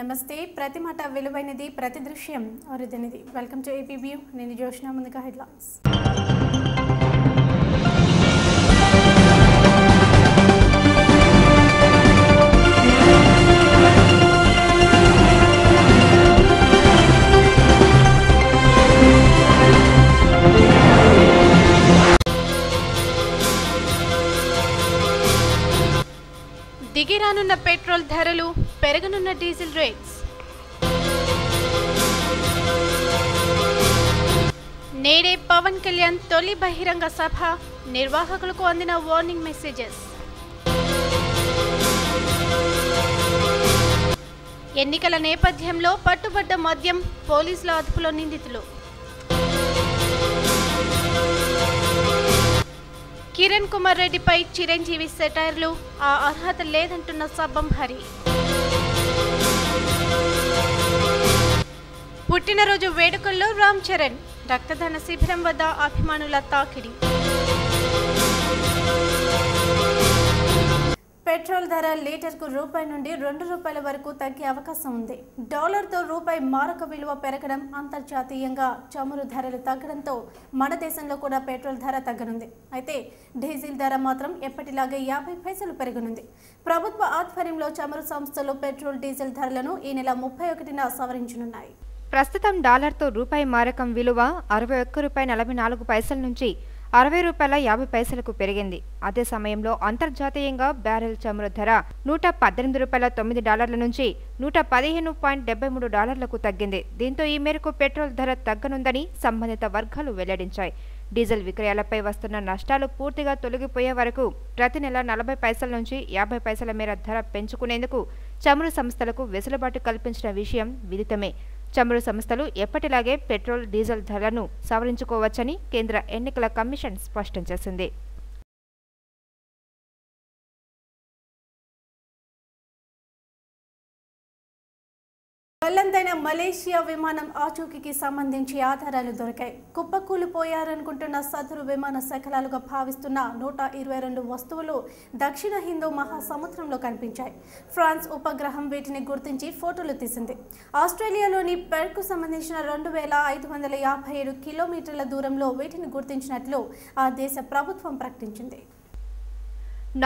నమస్తే. ప్రతి మాట విలువైనది ప్రతి దృశ్యం అరుదైనది వెల్కమ్ టు ఏపీ వ్యూ నేను జోష్న ముందుగా హెడ్లైన్స్. దిగిరానున్న పెట్రోల్ ధరలు పెరగనున్న డీజిల్ రేట్స్. నేడే పవన్ కళ్యాణ్ తొలి బహిరంగ సభ. నిర్వాహకులకు అందిన వార్నింగ్ మెసేజెస్. ఎన్నికల నేపథ్యంలో పట్టుబడ్డ మద్యం పోలీసుల అదుపులో నిందితులు. కిరణ్ కుమార్ రెడ్డిపై చిరంజీవి సెటైర్లు ఆ అర్హత లేదంటున్న సబ్బం హరి. పుట్టినరోజు వేడుకల్లో రామ్ చరణ్ రక్తదాన శిబిరం వద్ద అభిమానుల తాకిడి. పెట్రోల్ ధర లీటర్కు రూపాయి నుండి రెండు రూపాయల వరకు తగ్గే అవకాశం ఉంది. డాలర్తో రూపాయి మారక విలువ పెరగడం అంతర్జాతీయంగా చమురు ధరలు తగ్గడంతో మన దేశంలో కూడా పెట్రోల్ ధర తగ్గనుంది. అయితే డీజిల్ ధర మాత్రం ఎప్పటిలాగే యాభై పైసలు పెరగనుంది. ప్రభుత్వ ఆధ్వర్యంలో చమురు సంస్థలు పెట్రోల్ డీజిల్ ధరలను ఈ నెల ముప్పై ఒకటిన సవరించనున్నాయి. ప్రస్తుతం డాలర్తో రూపాయి మారకం విలువ అరవై ఒక్క రూపాయి నలభై నాలుగు పైసల నుంచి అరవై రూపాయల యాభై పైసలకు పెరిగింది. అదే సమయంలో అంతర్జాతీయంగా బ్యారెల్ చమురు ధర నూట పద్దెనిమిది రూపాయల తొమ్మిది డాలర్ల నుంచి నూట పదిహేను పాయింట్ డెబ్బై మూడు డాలర్లకు తగ్గింది. దీంతో ఈ మేరకు పెట్రోల్ ధర తగ్గనుందని సంబంధిత వర్గాలు వెల్లడించాయి. డీజిల్ విక్రయాలపై వస్తున్న నష్టాలు పూర్తిగా తొలగిపోయే వరకు ప్రతి నెల నలభై పైసల నుంచి యాభై పైసల మేర ధర పెంచుకునేందుకు చమురు సంస్థలకు వెసులుబాటు కల్పించిన విషయం విదితమే. చమురు సంస్థలు ఎప్పటిలాగే పెట్రోల్ డీజిల్ ధరలను సవరించుకోవచ్చని కేంద్ర ఎన్నికల కమిషన్ స్పష్టం చేసింది. గల్లంతైన మలేషియా విమానం ఆచూకీకి సంబంధించి ఆధారాలు దొరికాయి. కుప్పకూలిపోయారనుకుంటున్న సదరు విమాన శకలాలుగా భావిస్తున్న నూట ఇరవై రెండు వస్తువులు దక్షిణ హిందూ మహాసముద్రంలో కనిపించాయి. ఫ్రాన్స్ ఉపగ్రహం వీటిని గుర్తించి ఫోటోలు తీసింది. ఆస్ట్రేలియాలోని పెర్కు సంబంధించిన రెండు వేల ఐదు వందల యాభై ఏడు కిలోమీటర్ల దూరంలో వీటిని గుర్తించినట్లు ఆ దేశ ప్రభుత్వం ప్రకటించింది.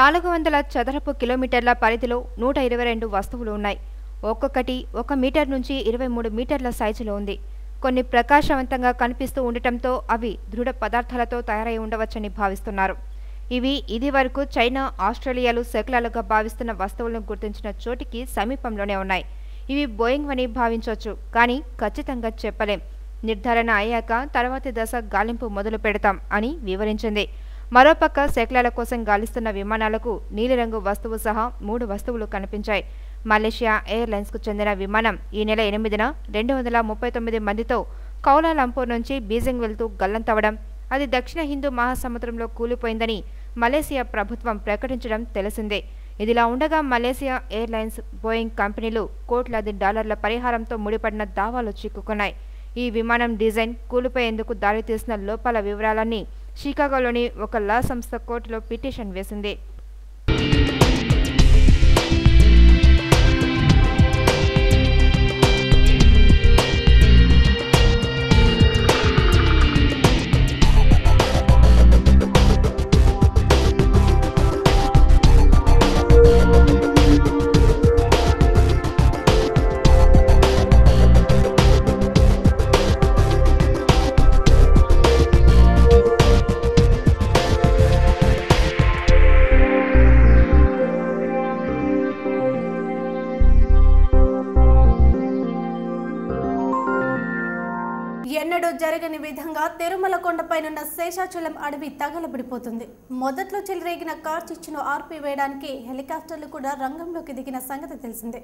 నాలుగు వందల చదరపు కిలోమీటర్ల పరిధిలో నూట ఇరవై రెండు వస్తువులు ఉన్నాయి. ఒక్కొక్కటి ఒక మీటర్ నుంచి ఇరవై మూడు మీటర్ల సైజులో ఉంది. కొన్ని ప్రకాశవంతంగా కనిపిస్తూ ఉండటంతో అవి దృఢ పదార్థాలతో తయారై ఉండవచ్చని భావిస్తున్నారు. ఇవి ఇది వరకు చైనా ఆస్ట్రేలియాలు శకలాలుగా భావిస్తున్న వస్తువులను గుర్తించిన చోటికి సమీపంలోనే ఉన్నాయి. ఇవి బోయింగ్ అని భావించవచ్చు కానీ ఖచ్చితంగా చెప్పలేం. నిర్ధారణ అయ్యాక తర్వాతి దశ గాలింపు మొదలు పెడతాం అని వివరించింది. మరోపక్క శకలాల కోసం గాలిస్తున్న విమానాలకు నీలిరంగు వస్తువు సహా మూడు వస్తువులు కనిపించాయి. మలేషియా ఎయిర్లైన్స్కు చెందిన విమానం ఈ నెల ఎనిమిదిన రెండు వందల ముప్పై తొమ్మిది మందితో కౌలాలంపూర్ నుంచి బీజింగ్ వెళ్తూ గల్లంతవడం. అది దక్షిణ హిందూ మహాసముద్రంలో కూలిపోయిందని మలేసియా ప్రభుత్వం ప్రకటించడం తెలిసిందే. ఇదిలా ఉండగా మలేసియా ఎయిర్లైన్స్ బోయింగ్ కంపెనీలు కోట్లాది డాలర్ల పరిహారంతో ముడిపడిన దావాలు చిక్కుకున్నాయి. ఈ విమానం డిజైన్ కూలిపోయేందుకు దారితీసిన లోపాల వివరాలన్నీ షికాగోలోని ఒక లా సంస్థ కోర్టులో పిటిషన్ వేసింది. జరగని విధంగా తిరుమల కొండపైనున్న శేషాచలం అడవి తగలబడిపోతుంది. మొదట్లో చెలరేగిన కార్చిచ్చును ఆర్పివేయడానికి హెలికాప్టర్లు కూడా రంగంలోకి దిగిన సంగతి తెలిసిందే.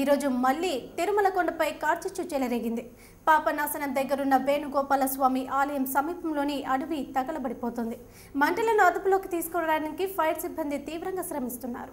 ఈరోజు మళ్ళీ తిరుమల కొండపై కార్చిచ్చు చెలరేగింది. పాపనాశనం దగ్గరున్న వేణుగోపాల స్వామి ఆలయం సమీపంలోని అడవి తగలబడిపోతుంది. మంటలను అదుపులోకి తీసుకురావడానికి ఫైర్ సిబ్బంది తీవ్రంగా శ్రమిస్తున్నారు.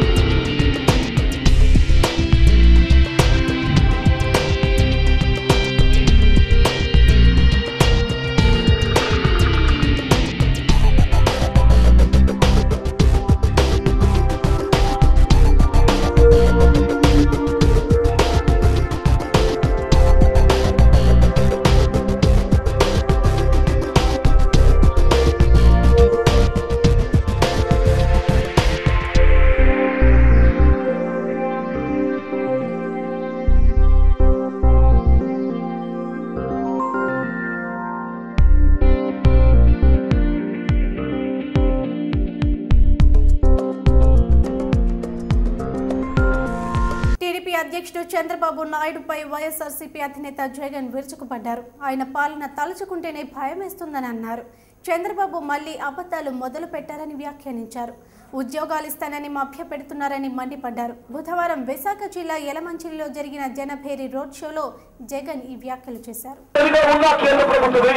చంద్రబాబు నాయుడుపై వైఎస్ఆర్సీపీ అధినేత జగన్ విరుచుకుపడ్డారు. ఆయన పాలన తలుచుకుంటేనే భయమేస్తుందని అన్నారు. చంద్రబాబు మళ్ళీ అబద్ధాలు మొదలు పెట్టారని వ్యాఖ్యానించారు. ఉద్యోగాలు ఇస్తానని మభ్యపెడుతున్నారని మండిపడ్డారు. బుధవారం విశాఖ జిల్లా యలమంచిలిలో జరిగిన జనభేరి రోడ్ షోలో జగన్ ఈ వ్యాఖ్యలు చేశారు. గా ఉన్న కేంద్ర ప్రభుత్వమే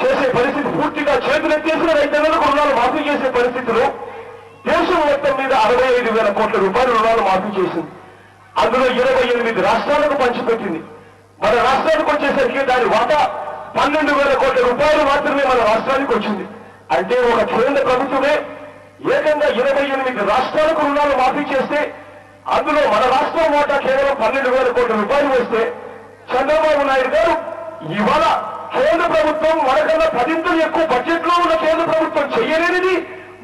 చేసే పరిస్థితి పూర్తిగా చేతులెత్తేసిన రైతన్నలకు రుణాలు మాఫీ చేసే పరిస్థితిలో దేశం మొత్తం మీద అరవై ఐదు వేల కోట్ల రూపాయల రుణాలు మాఫీ చేసింది. అందులో ఇరవై ఎనిమిది రాష్ట్రాలకు పంచిపెట్టింది. మన రాష్ట్రానికి వచ్చేసరికి దాని వాటా పన్నెండు వేల కోట్ల రూపాయలు మాత్రమే మన రాష్ట్రానికి వచ్చింది. అంటే ఒక కేంద్ర ప్రభుత్వమే ఏకంగా ఇరవై ఎనిమిది రాష్ట్రాలకు రుణాలు మాఫీ చేస్తే అందులో మన రాష్ట్రం వాటా కేవలం పన్నెండు వేల కోట్ల రూపాయలు వస్తే చంద్రబాబు నాయుడు గారు ఇవాళ కేంద్ర ప్రభుత్వం మనకన్నా పదింతలు ఎక్కువ బడ్జెట్లో ఉన్న కేంద్ర ప్రభుత్వం చేయలేనిది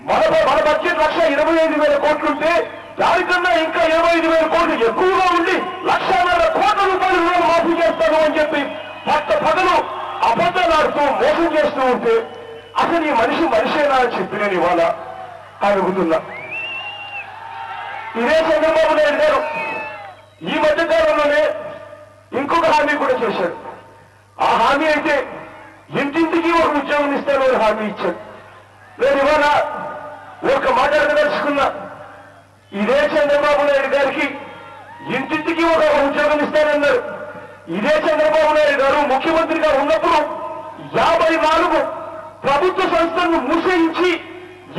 మన మన బడ్జెట్ లక్ష ఇరవై ఐదు వేల కోట్లుంటే దానికన్నా ఇంకా ఇరవై ఐదు వేల కోట్లు ఎక్కువగా ఉండి లక్షన్నర కోట్ల రూపాయలు రుణం మాఫీ చేస్తాను అని చెప్పి పట్ట పగలు అబద్ధాలాడుతూ మోసం చేస్తూ ఉంటే అసలు ఈ మనిషి మనిషేనా అని చెప్పి నేను ఇవాళ అడుగుతున్నా. ఇదే చంద్రబాబు నాయుడు గారు ఈ మధ్య కాలంలోనే ఇంకొక హామీ కూడా చేశాడు ఆ హామీ అయితే ఇంటింటికి ఒక ఉద్యోగం ఇస్తారు అని హామీ ఇచ్చారు. నేను ఇవాళ ఒక మాట అడగదలుచుకున్నా ఇదే చంద్రబాబు నాయుడు గారికి ఇంటింటికి ఒక ఉద్యోగం ఇస్తానన్నారు. ఇదే చంద్రబాబు నాయుడు గారు ముఖ్యమంత్రిగా ఉన్నప్పుడు యాభై నాలుగు ప్రభుత్వ సంస్థలను మూసేయించి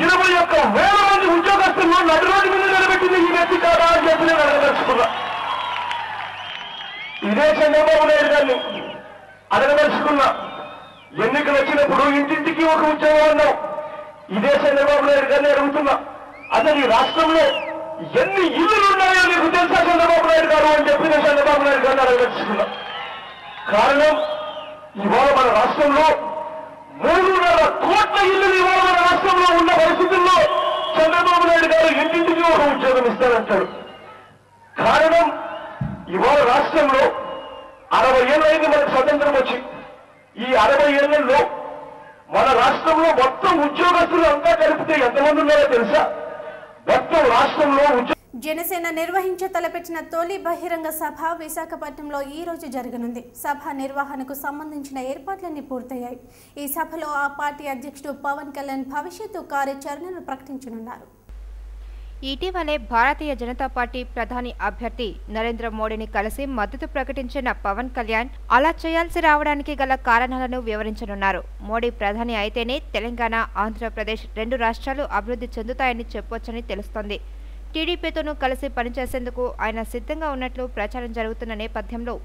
ఇరవై ఒక్క వేల మంది ఉద్యోగస్తులను నడి రోడ్డు మీద నిలబెట్టింది ఈ వ్యక్తి కాదా అని చెప్పి నేను అడగదలుచుకున్నా. ఇదే చంద్రబాబు నాయుడు గారిని అడగదలుచుకున్నా ఎన్నికలు వచ్చినప్పుడు ఇంటింటికి ఒక ఉద్యోగం అన్నావు. ఇదే చంద్రబాబు నాయుడు గారిని అడుగుతున్నా. అసలు ఈ రాష్ట్రంలో ఎన్ని ఇల్లులు ఉన్నాయో నీకు తెలుసా చంద్రబాబు నాయుడు గారు అని చెప్పి నేను చంద్రబాబు నాయుడు గారిని అడగదలుచుకున్నా. కారణం ఇవాళ మన రాష్ట్రంలో మూడున్నర కోట్ల ఇల్లులు ఇవాళ మన రాష్ట్రంలో ఉన్న పరిస్థితుల్లో చంద్రబాబు నాయుడు గారు ఇంటింటికి ఒక ఉద్యోగం ఇస్తారంటాడు. కారణం ఇవాళ రాష్ట్రంలో అరవై ఏళ్ళైంది మనకు స్వతంత్రం వచ్చి. ఈ అరవై ఏళ్ళలో మన రాష్ట్రంలో మొత్తం ఉద్యోగస్తులు అంతా కలిపితే ఎంతమంది ఉన్నారో తెలుసా? మొత్తం రాష్ట్రంలో జనసేన నిర్వహించ తలపెట్టిన తొలి బహిరంగ సభ విశాఖపట్నంలో ఈ రోజు జరగనుంది. సభ నిర్వహణకు సంబంధించిన ఏర్పాట్లన్నీ పూర్తయ్యాయి. ఈ సభలో ఆ పార్టీ అధ్యక్షుడు పవన్ కళ్యాణ్ భవిష్యత్తు కార్యాచరణను ప్రకటించనున్నారు. ఇటీవలే భారతీయ జనతా పార్టీ ప్రధాని అభ్యర్థి నరేంద్ర మోడీని కలిసి మద్దతు ప్రకటించిన పవన్ కళ్యాణ్ అలా చేయాల్సి రావడానికి గల కారణాలను వివరించనున్నారు. మోడీ ప్రధాని అయితేనే తెలంగాణ ఆంధ్రప్రదేశ్ రెండు రాష్ట్రాలు అభివృద్ధి చెందుతాయని చెప్పొచ్చని తెలుస్తోంది. టీడీపీతోనూ కలిసి పనిచేసేందుకు ఆయన సిద్ధంగా ఉన్నట్లు ప్రచారం జరుగుతున్న నేపథ్యంలో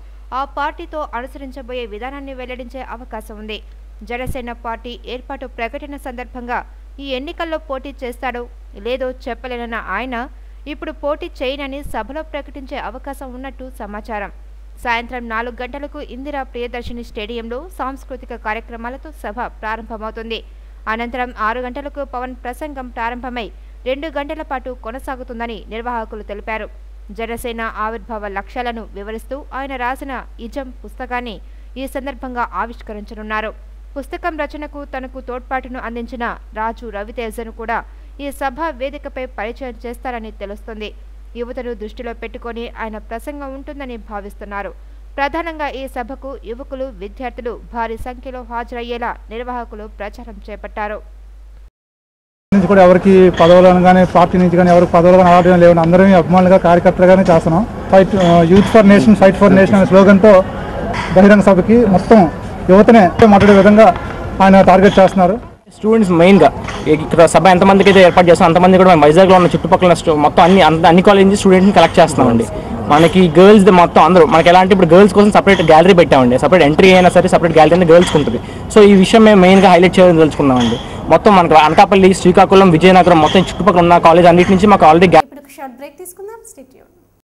ఆ పార్టీతో అనుసరించబోయే విధానాన్ని వెల్లడించే అవకాశం ఉంది. జనసేన పార్టీ ఏర్పాటు ప్రకటన సందర్భంగా ఈ ఎన్నికల్లో పోటీ చేస్తాడో లేదో చెప్పలేనన్న ఆయన ఇప్పుడు పోటీ చేయనని సభలో ప్రకటించే అవకాశం ఉన్నట్టు సమాచారం. సాయంత్రం నాలుగు గంటలకు ఇందిరా ప్రియదర్శిని స్టేడియంలో సాంస్కృతిక కార్యక్రమాలతో సభ ప్రారంభమవుతుంది. అనంతరం ఆరు గంటలకు పవన్ ప్రసంగం ప్రారంభమై రెండు గంటల పాటు కొనసాగుతుందని నిర్వాహకులు తెలిపారు. జనసేన ఆవిర్భావ లక్ష్యాలను వివరిస్తూ ఆయన రాసిన ఇజం పుస్తకాన్ని ఈ సందర్భంగా ఆవిష్కరించనున్నారు. పుస్తకం రచనకు తనకు తోడ్పాటును అందించిన రాజు రవితేజను కూడా ఈ సభ వేదికపై పరిచయం చేస్తారని తెలుస్తుంది. యువతను దృష్టిలో పెట్టుకొని ఆయన ప్రసంగం ఉంటుందని భావిస్తున్నారు. ప్రధానంగా ఈ సభకు యువకులు విద్యార్థులు భారీ సంఖ్యలో హాజరయ్యేలా నిర్వాహకులు ప్రచారం చేపట్టారు. నుంచి కూడా ఎవరికి పదవులను కానీ పార్టీ నుంచి కానీ ఎవరికి పదవులు కానీ అవార్డు లేవు అందరం అభిమానులుగా కార్యకర్తలుగానే చేస్తున్నాం. Fight youth for nation fight for nation అనే స్లోగన్తో బహిరంగ సభకి మొత్తం యువతనే మాట్లాడే విధంగా ఆయన టార్గెట్ చేస్తున్నారు. స్టూడెంట్స్ మెయిన్గా ఇక్కడ సభ ఎంతమందికి అయితే ఏర్పాటు చేస్తాం అంతమంది కూడా మేము వైజాగ్లో ఉన్న చుట్టుపక్కల మొత్తం అన్ని అన్ని కాలేజ్ నుంచి కలెక్ట్ చేస్తున్నామండి. మనకి గర్ల్స్ మొత్తం అందరూ మనకి ఎలాంటి ఇప్పుడు గర్ల్స్ కోసం సపరేట్ గ్యాలరీ పెట్టామండి. సపరేట్ ఎంట్రీ అయినా సరే సపరేట్ గ్యాలరీ అనేది గర్ల్స్కి ఉంటుంది. సో ఈ విషయం మేము మెయిన్గా హైలైట్ చేయడం తెలుసుకున్నామండి. మొత్తం మనకు అనకాపల్లి శ్రీకాకుళం విజయనగరం మొత్తం చుట్టుపక్కల ఉన్న కాలేజ్ అన్నిటి నుంచి మాకు ఆల్రెడీ ఇప్పుడు షార్ట్ బ్రేక్ తీసుకుందాం.